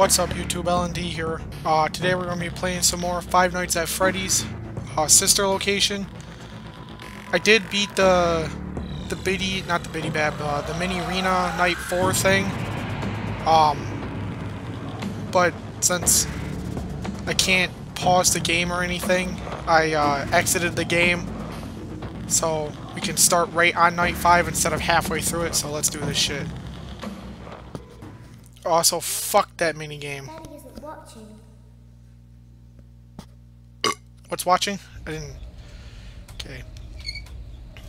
What's up YouTube, LND here. Uh, today we're going to be playing some more Five Nights at Freddy's uh, sister location. I did beat the the Biddy, not the Bidybab, uh, the Minireena Night 4 thing. Um, but since I can't pause the game or anything, I uh, exited the game. So we can start right on Night 5 instead of halfway through it, so let's do this shit. Also, fuck that mini game. Watching. What's watching? I didn't. Okay.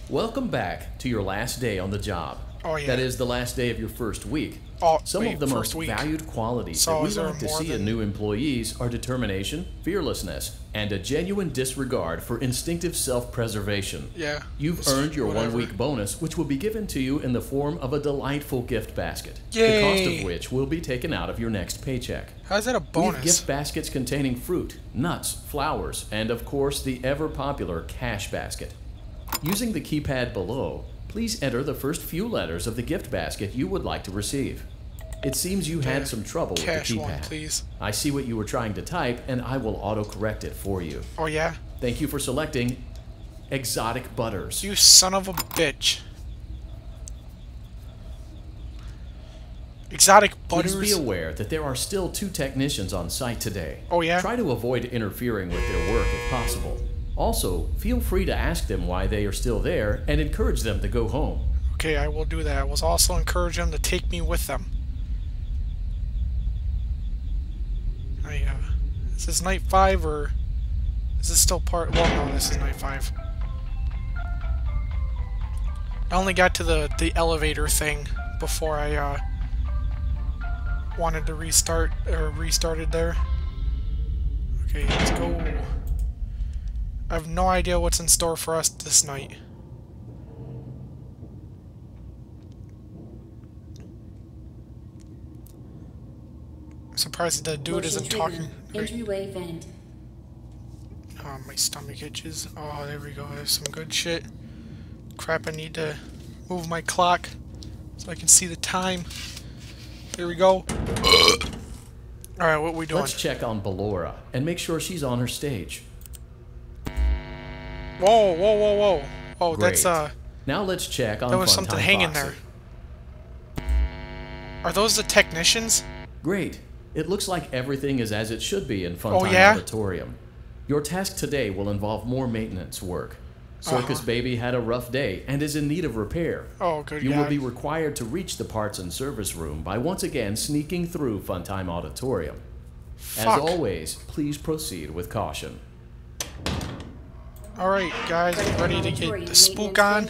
Welcome back to your last day on the job. Oh, yeah. That is the last day of your first week. Oh, Some wait, of the most week. valued qualities So that we like to see in new employees are determination, fearlessness, and a genuine disregard for instinctive self-preservation. Yeah. You've earned your one-week bonus, which will be given to you in the form of a delightful gift basket. Yay. The cost of which will be taken out of your next paycheck. How's that a We have bonus? gift baskets containing fruit, nuts, flowers, and of course the ever popular cash basket. Using the keypad below, please enter the first few letters of the gift basket you would like to receive. It seems you had some trouble with the Cash one, keypad. please. I see what you were trying to type, and I will autocorrect it for you. Oh, yeah? Thank you for selecting Exotic Butters. You son of a bitch. Exotic butters. Please be aware that there are still two technicians on site today. Oh, yeah? Try to avoid interfering with their work if possible. Also, feel free to ask them why they are still there and encourage them to go home. Okay, I will do that. I will also encourage them to take me with them. I, uh, is this night five or is this still part? Well, no, this is night five. I only got to the the elevator thing before I uh, wanted to restart or restarted there. Okay, let's go. I have no idea what's in store for us this night. Surprised the dude Motion isn't trigger. talking. Wait. Entryway vent. Oh, my stomach itches. Oh, there we go. There's some good shit. Crap, I need to move my clock so I can see the time. There we go. Alright, what we doing? Let's check on Ballora and make sure she's on her stage. Whoa, whoa, whoa, whoa. Oh, Great. that's, uh, Now let's check on that was Funtime something hanging Foxy. there. Are those the technicians? Great. It looks like everything is as it should be in Funtime Oh, yeah? Auditorium. Your task today will involve more maintenance work. Circus Uh-huh. Baby had a rough day and is in need of repair. Oh, good You God. will be required to reach the parts and service room by once again sneaking through Funtime Auditorium. As always, please proceed with caution. Alright, guys, Funtime ready to get the spook maintenance on?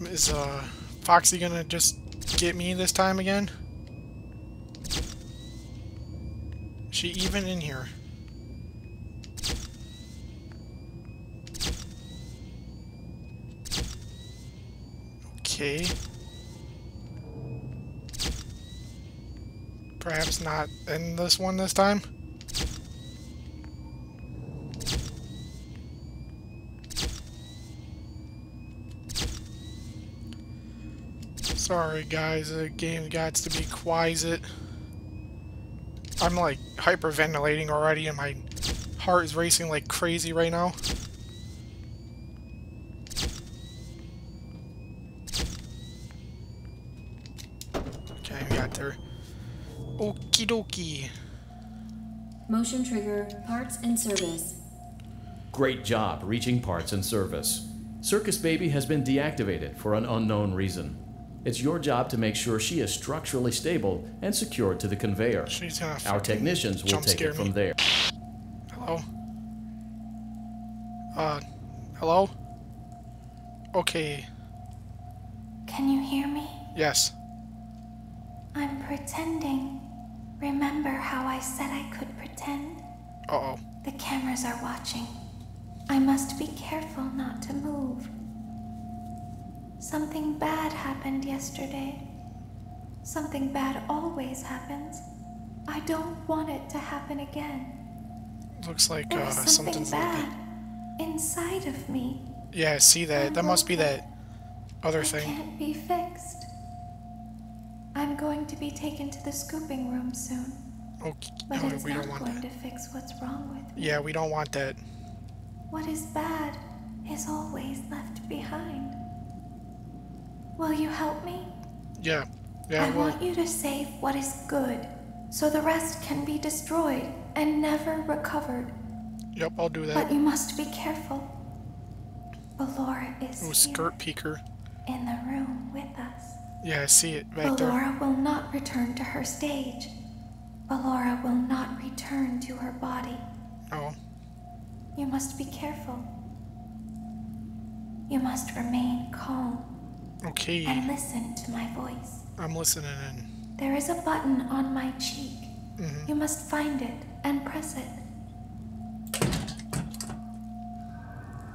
Is, uh, Foxy gonna just get me this time again? Is she even in here? Okay. Perhaps not in this one this time? Sorry guys, the game got to be quiet. I'm like hyperventilating already and my heart is racing like crazy right now. Okay, we got there. Okie dokie. Motion trigger. Parts and service. Great job reaching parts and service. Circus Baby has been deactivated for an unknown reason. It's your job to make sure she is structurally stable and secured to the conveyor. She's gonna Our technicians will take scare it from me. there. Hello? Uh, hello? Okay, Can you hear me? yes. I'm pretending. Remember how I said I could pretend? Uh-oh. The cameras are watching. I must be careful not to move. Something bad happened yesterday. Something bad always happens. I don't want it to happen again. Looks like uh, something something's bad inside of me. Yeah, I see that. That must be that other thing. can't be fixed. I'm going to be taken to the scooping room soon, Okay, but no, it's we not don't want going that. to fix what's wrong with me. Yeah, we don't want that. What is bad is always left behind. Will you help me? Yeah, yeah, I want you to save what is good, so the rest can be destroyed and never recovered. yep, I'll do that. But you must be careful. Ballora is Ooh, skirt peeker. in the room with us. Yeah, I see it back there. Ballora will not return to her stage. Ballora will not return to her body. Oh. You must be careful. You must remain calm Okay, and listen to my voice. I'm listening in. There is a button on my cheek. Mm-hmm. You must find it and press it.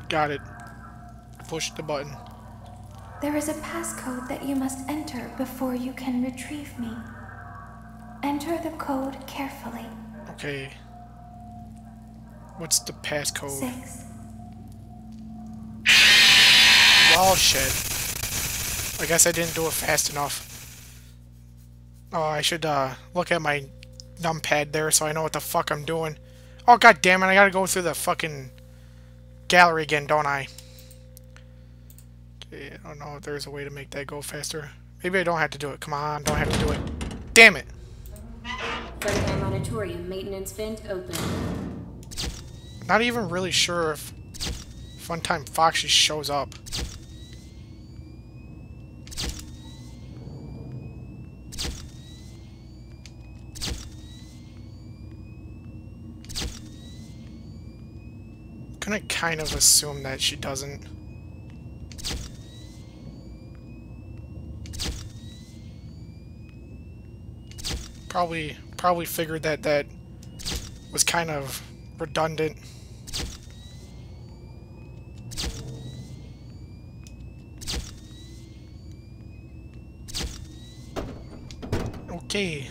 Got it. Push the button. There is a passcode that you must enter before you can retrieve me. Enter the code carefully. Okay. What's the passcode? Six. Oh shit. I guess I didn't do it fast enough. Oh, I should uh look at my numpad there so I know what the fuck I'm doing. Oh god damn it, I gotta go through the fucking gallery again, don't I? Okay, I don't know if there's a way to make that go faster. Maybe I don't have to do it. Come on, don't have to do it. Damn it! Auditorium maintenance vent open. Not even really sure if Funtime Foxy shows up. Gonna kind of assume that she doesn't. Probably, probably figured that that was kind of redundant. Okay,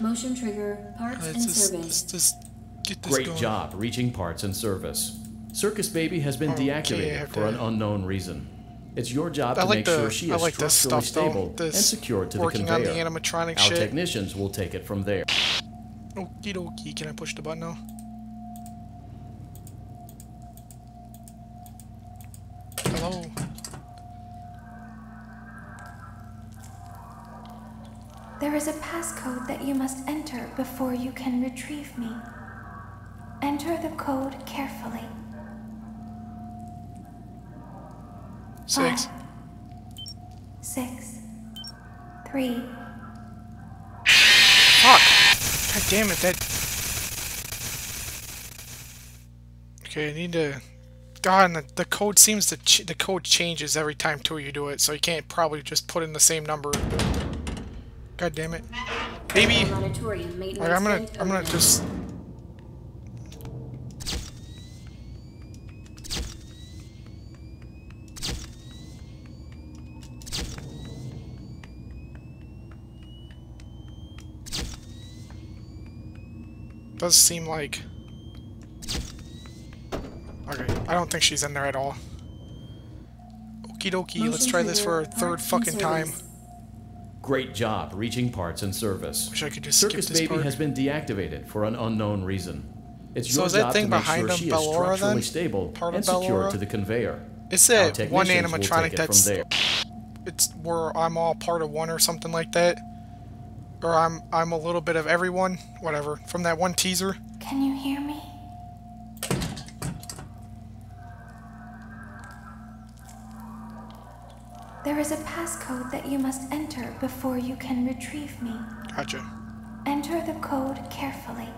Motion trigger, parts uh, and let's just, service. let's just this Great going. job reaching parts and service. Circus Baby has been Okay, deactivated have for an unknown reason. It's your job I to like make the sure she I is like structurally stuff stable This and secured to the working conveyor. on the animatronic Our shit. technicians will take it from there. Okie dokie. Can I push the button now? Hello. There is a passcode that you must enter before you can retrieve me. Enter the code carefully. Six. Six. Three. Fuck! God damn it, that... Okay, I need to... God, and the, the code seems to... Ch the code changes every time, too, you do it, so you can't probably just put in the same number. God damn it. Maybe... Funtime Auditorium Like, I'm gonna... I'm gonna just... Does seem like... Okay, I don't think she's in there at all. Okie dokie, let's try this for a third fucking time. Great job reaching parts and service. Wish I could just skip Circus this Baby part. has been deactivated for an unknown reason. It's So your is that job thing to make behind sure him she is structurally then? stable Part and secured Ballora? to the conveyor. It's Our that one animatronic it that's from there. it's where I'm all part of one or something like that. Or I'm I'm a little bit of everyone, whatever. From that one teaser. Can you hear me? There is a passcode that you must enter before you can retrieve me. Gotcha. Enter the code carefully.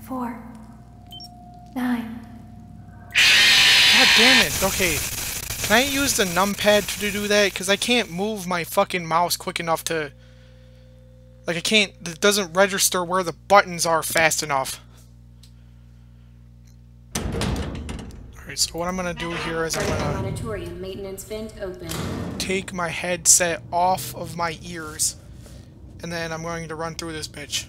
Four, nine, God damn it. Okay. Can I use the numpad to do that? Because I can't move my fucking mouse quick enough to... Like, I can't... It doesn't register where the buttons are fast enough. Alright, so what I'm gonna do here is I'm gonna take my headset off of my ears, and then I'm going to run through this bitch.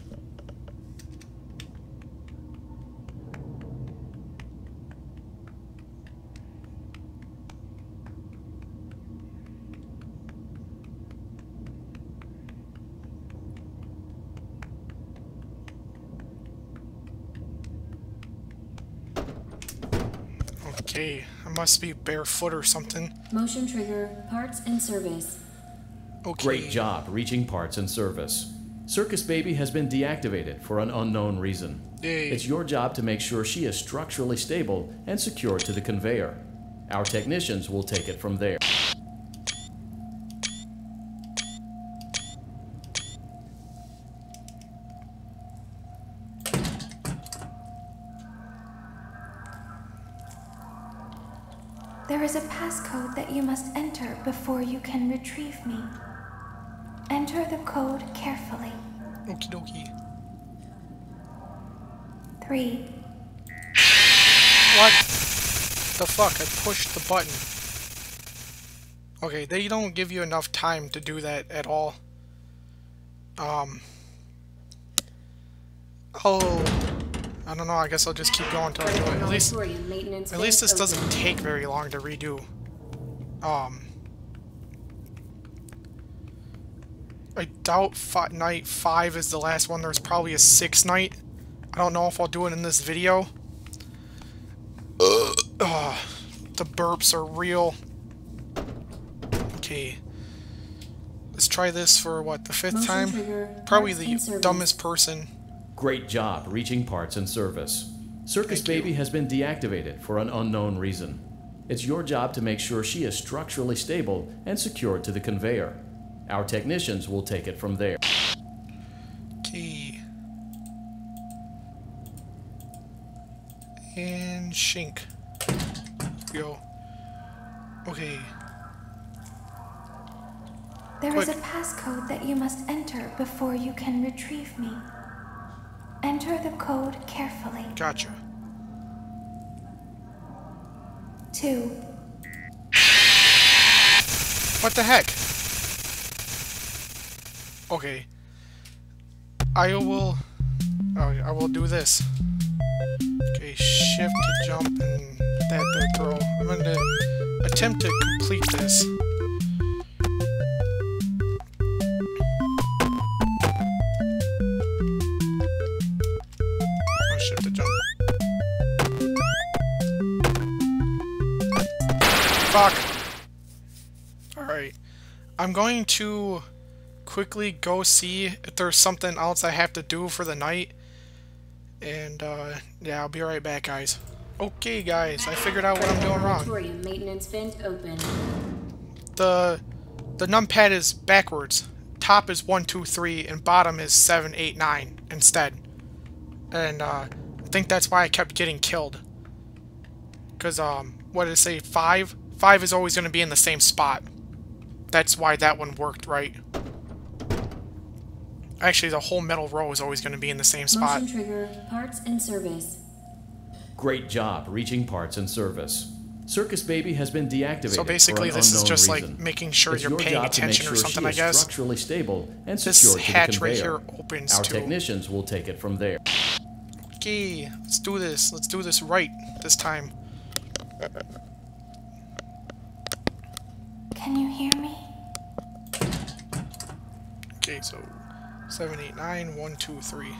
Okay, I must be barefoot or something. Motion trigger parts and service. Okay. Great job reaching parts and service. Circus Baby has been deactivated for an unknown reason. Yay. It's your job to make sure she is structurally stable and secured to the conveyor. Our technicians will take it from there. There is a passcode that you must enter before you can retrieve me. Enter the code carefully. Okie dokie. Three, What the fuck? I pushed the button. Okay, they don't give you enough time to do that at all. Um. Oh. I don't know, I guess I'll just keep going until I do it. At least, at least this doesn't take very long to redo. Um. I doubt fi night 5 is the last one. There's probably a 6 night. I don't know if I'll do it in this video. Ugh, the burps are real. Okay. Let's try this for what, the fifth Motion time? trigger, Probably the dumbest person. Great job reaching parts and service. Circus Thank you. Baby has been deactivated for an unknown reason. It's your job to make sure she is structurally stable and secured to the conveyor. Our technicians will take it from there. Okay. And shink. Go. Okay. There is a passcode that you must enter before you can retrieve me. Enter the code carefully. Gotcha. Two, What the heck? Okay. I will... I will do this. Okay, shift to jump and that to throw. I'm going to attempt to complete this. Fuck! Alright. I'm going to quickly go see if there's something else I have to do for the night. And, uh, yeah, I'll be right back, guys. Okay, guys, I figured out what I'm doing wrong. Maintenance vent open. The, the numpad is backwards. Top is 1, 2, 3, and bottom is 7, 8, 9 instead. And, uh, I think that's why I kept getting killed. Because, um, what did it say? 5? 5 is always going to be in the same spot. That's why that one worked right. Actually, the whole metal row is always going to be in the same spot. Motion trigger parts and service. Great job reaching parts and service. Circus Baby has been deactivated. So basically, for an this is just reason. like making sure It's you're your paying job to make attention or something, she I guess. structurally stable and This secured to the hatch right here opens Our too. technicians will take it from there. Okay, let's do this. Let's do this right this time. can you hear me? Okay, so seven, eight, nine, one, two, three.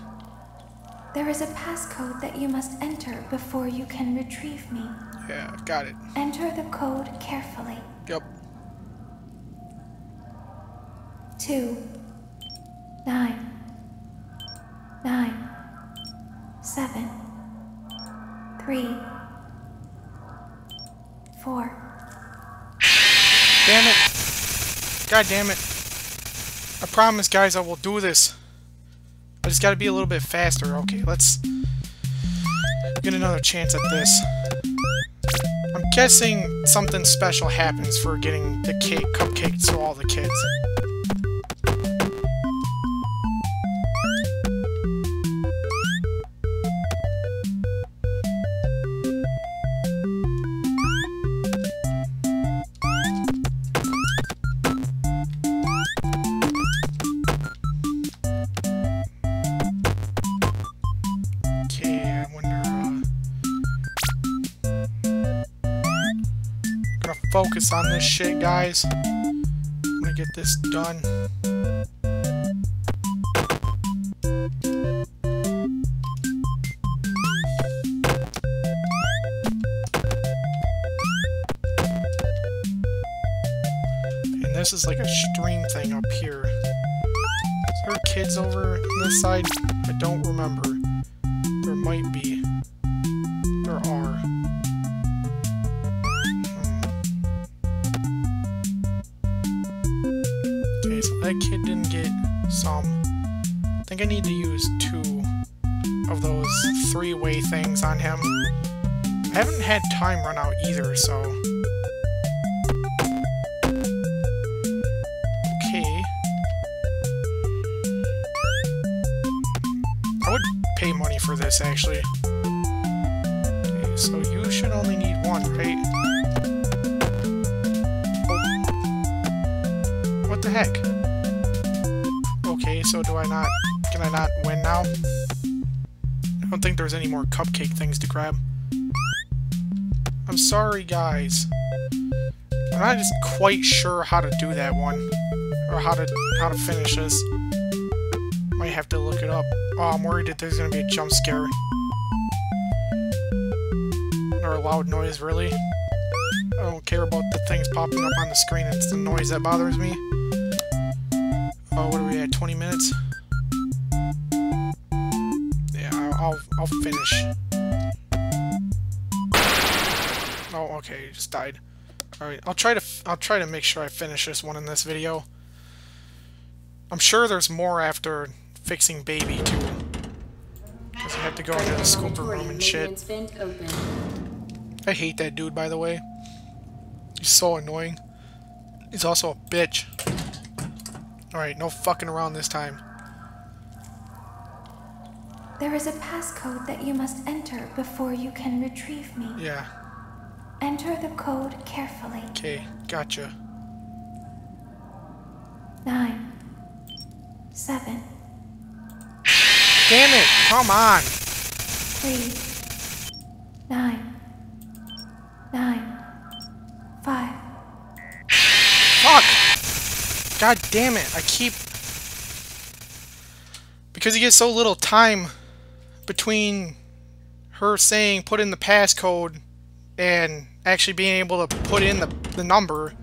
There is a passcode that you must enter before you can retrieve me. Yeah, got it. Enter the code carefully. Yep. Two, nine, nine, seven, three, four. Damn it. God damn it. I promise, guys, I will do this. I just gotta be a little bit faster. Okay, let's get another chance at this. I'm guessing something special happens for getting the cake cupcake to all the kids. Focus on this shit, guys. I'm gonna get this done. And this is like a stream thing up here. Is there kids over on this side? I don't remember. There might be. Need? Oh. What the heck? Okay, so do I not... Can I not win now? I don't think there's any more cupcake things to grab. I'm sorry, guys. I'm not just quite sure how to do that one. Or how to how to finish this. Might have to look it up. Oh, I'm worried that there's gonna be a jump scare. Or loud noise, really. I don't care about the things popping up on the screen, it's the noise that bothers me. Oh, what are we at? 20 minutes? Yeah, I'll, I'll, finish. Oh, okay, just died. Alright, I'll try to I'll try to make sure I finish this one in this video. I'm sure there's more after fixing baby too. Because you have to go into the scooper room and shit. Maintenance vent open. I hate that dude, by the way. He's so annoying. He's also a bitch. Alright, no fucking around this time. There is a passcode that you must enter before you can retrieve me. Yeah, Enter the code carefully. okay, gotcha. Nine, seven, Damn it, come on! three, nine, nine, five. Fuck! God damn it, I keep... Because you get so little time between her saying put in the passcode and actually being able to put in the, the number,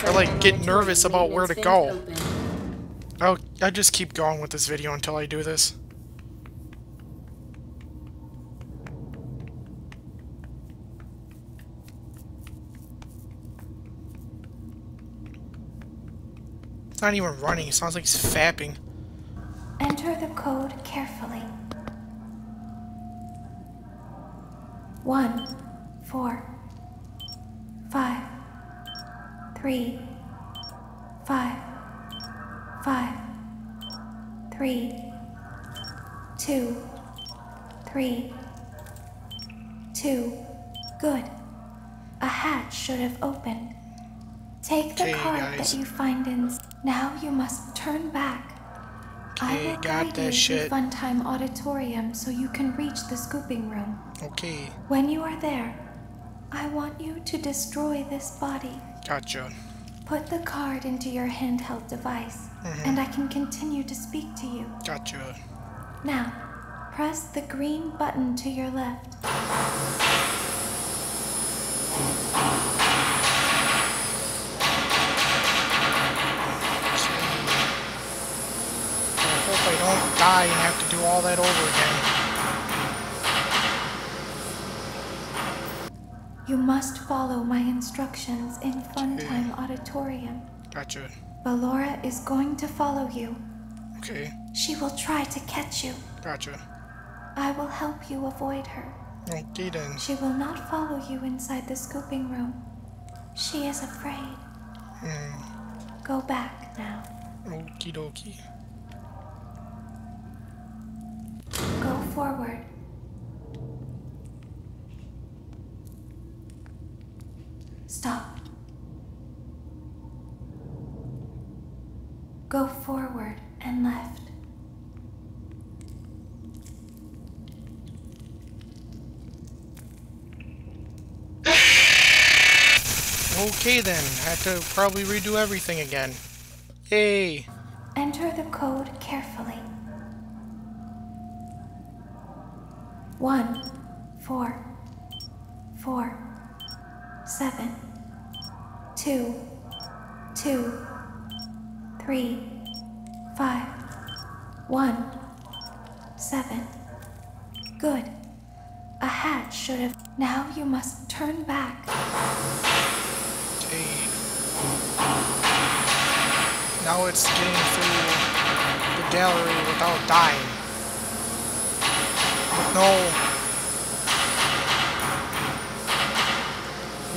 I like get nervous about where to go. vent open. I'll, I just keep going with this video until I do this. It's not even running. It sounds like he's fapping. Enter the code carefully. One, four, five, three, five, five, three, two, three, two. Good. A hatch should have opened. Take the Okay, card guys. that you find in. Now you must turn back. I Okay, will got guide you shit. to Funtime Auditorium so you can reach the scooping room. Okay, When you are there, I want you to destroy this body. gotcha. Put the card into your handheld device, mm-hmm. and I can continue to speak to you. Gotcha. Now, press the green button to your left. Die and have to do all that over again. You must follow my instructions in Funtime Auditorium. Gotcha. Ballora is going to follow you. Okay, She will try to catch you. gotcha. I will help you avoid her. Okay then. She will not follow you inside the scooping room. She is afraid. Hmm. Go back now. Okie dokie. Go forward. Stop. Go forward and left. Okay then, have to probably redo everything again. Yay! Enter the code carefully. One, four, four, seven, two, two, three, five, one, seven. Good. A hatch should have. Now you must turn back. Okay. Now it's getting through the gallery without dying. With no...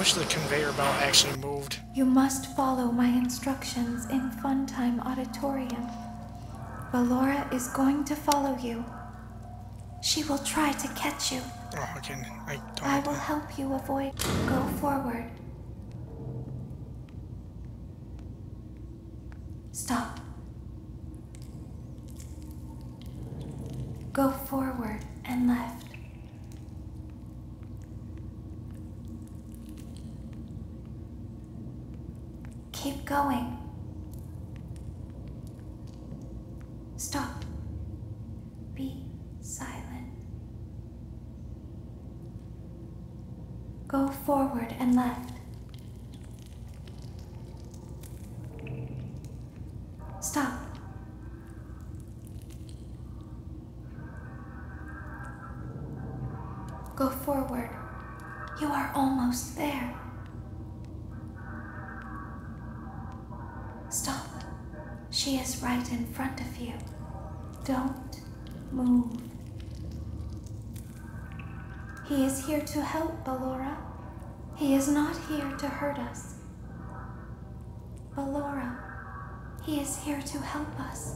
wish the conveyor belt actually moved. You must follow my instructions in Funtime Auditorium. Ballora is going to follow you. She will try to catch you. Oh, again, I don't... I will help you avoid. Go forward. Stop. Go forward and left. Keep going. Stop. Be silent. Go forward and left. He is here to help, Ballora. He is not here to hurt us. Ballora, he is here to help us.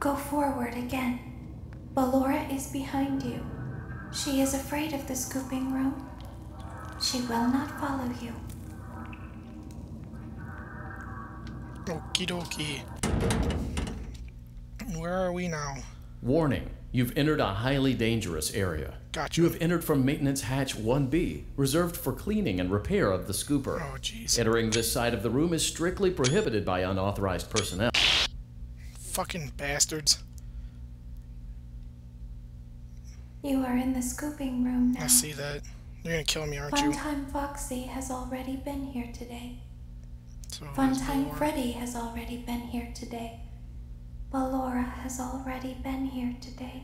Go forward again. Ballora is behind you. She is afraid of the scooping room. She will not follow you. Okie dokie. Where are we now? Warning You've entered a highly dangerous area. Gotcha. You have entered from Maintenance Hatch 1B, reserved for cleaning and repair of the scooper. Oh, jeez. Entering this side of the room is strictly prohibited by unauthorized personnel. Fucking bastards. You are in the scooping room now. I see that. You're gonna kill me, aren't you? Funtime Foxy has already been here today. So, Funtime Freddy has already been here today. Ballora has already been here today.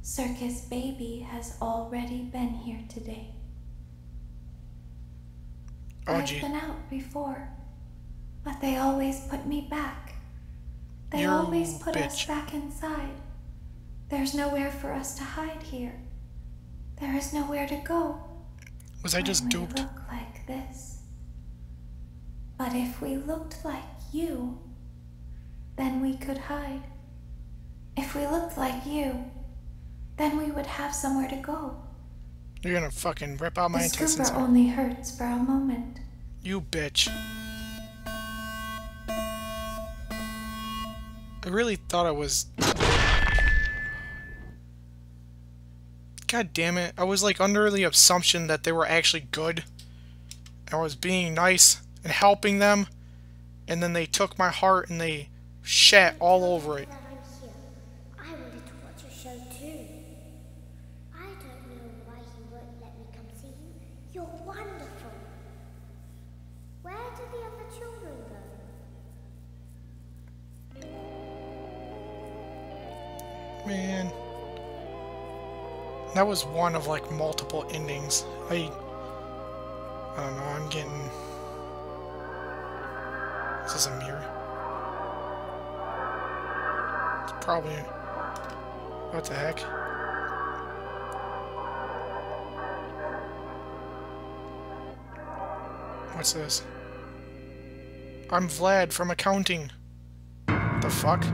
Circus Baby has already been here today. Oh, I've gee. been out before, but they always put me back. They You always put us back inside. There's nowhere for us to hide here. There is nowhere to go. Was I just duped? look like this. But if we looked like you, then we could hide. If we looked like you, then we would have somewhere to go. You're gonna fucking rip out my the intestines. scooper only hurts for a moment. You bitch. I really thought I was. God damn it. I was like under the assumption that they were actually good. I was being nice and helping them. And then they took my heart and they shat all over it. That I'm here. I wanted to watch your show too. I don't know why you won't let me come see you. You're wonderful. Where did the other children go? Man. That was one of like multiple endings. I. I don't know, I'm getting. Is this a mirror? Probably. What the heck? What's this? I'm Vlad from accounting. The fuck?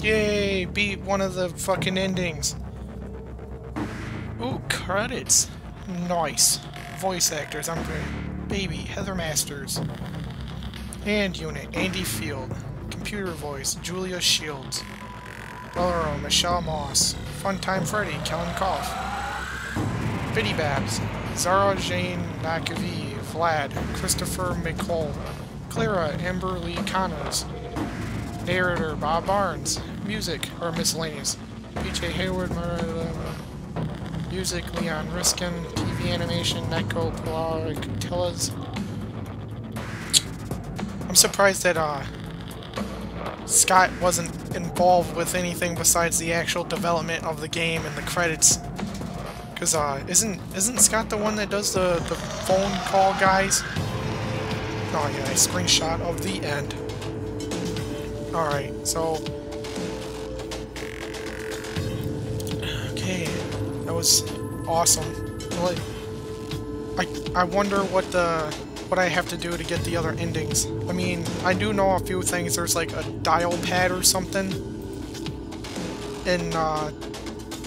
Yay! Beat one of the fucking endings. Ooh, credits. Nice. Voice actors, I'm great. Baby, Heather Masters. And unit, Andy Field. Computer voice, Julia Shields. Rollo, Michelle Moss, Funtime Freddy, Kellen Goff, Biddy Babs, Zara Jane Nakavi, Vlad, Christopher McCall, Clara Amber Lee Connors, Narrator Bob Barnes, Music or Miscellaneous, PJ Hayward, Music Leon Riskin, TV Animation, Neko Polaric, Tillas. I'm surprised that uh, Scott wasn't involved with anything besides the actual development of the game and the credits. Cause uh, isn't isn't Scott the one that does the the phone call guys? Oh yeah, a screenshot of the end. All right, so okay, that was awesome. Like, I I wonder what the what I have to do to get the other endings. I mean, I do know a few things. There's like a dial pad or something in uh,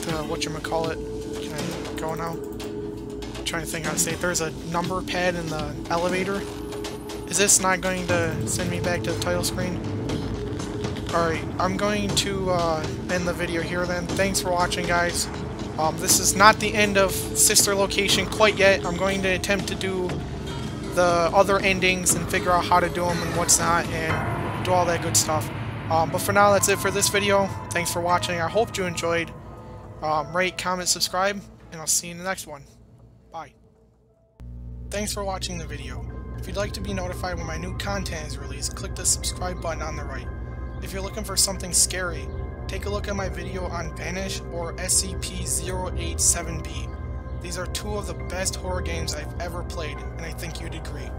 the whatchamacallit. Can I go now? I'm trying to think how to say it. There's a number pad in the elevator. Is this not going to send me back to the title screen? Alright, I'm going to uh, end the video here then. Thanks for watching, guys. Um, this is not the end of Sister Location quite yet. I'm going to attempt to do the other endings and figure out how to do them and what's not and do all that good stuff. Um, but for now, that's it for this video. Thanks for watching. I hope you enjoyed. Um, rate, comment, subscribe, and I'll see you in the next one. Bye. Thanks for watching the video. If you'd like to be notified when my new content is released, click the subscribe button on the right. If you're looking for something scary, take a look at my video on Vanish or SCP-087-B. These are two of the best horror games I've ever played, and I think you'd agree.